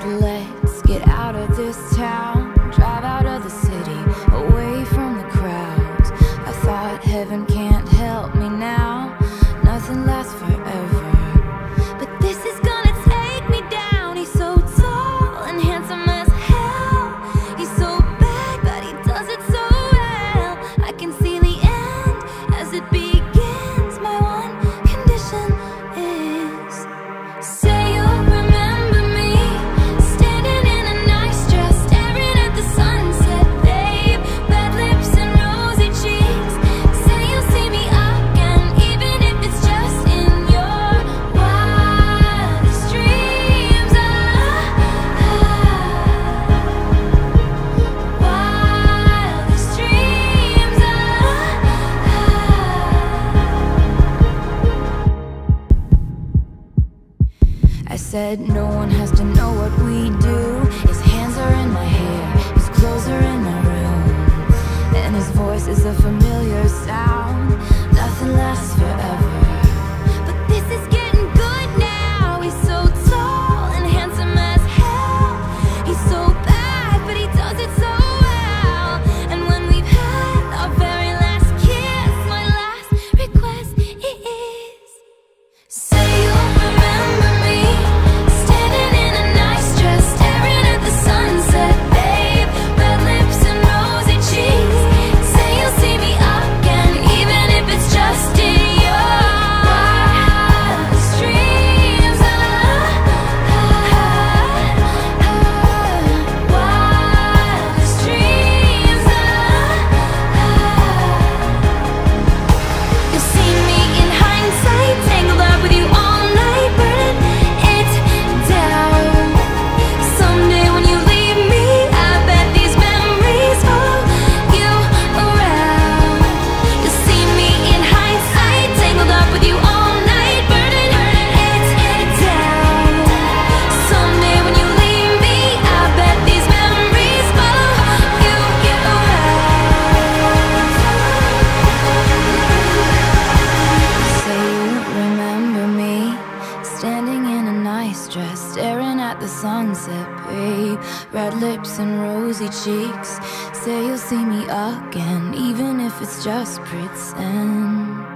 said, let's get out of this town. said no one has to know what we do. His hands are in my hair, his clothes are in my room And his voice is a familiar sound. Nothing lasts forever. dress, staring at the sunset, babe. Red lips and rosy cheeks. Say you'll see me again, even if it's just pretend.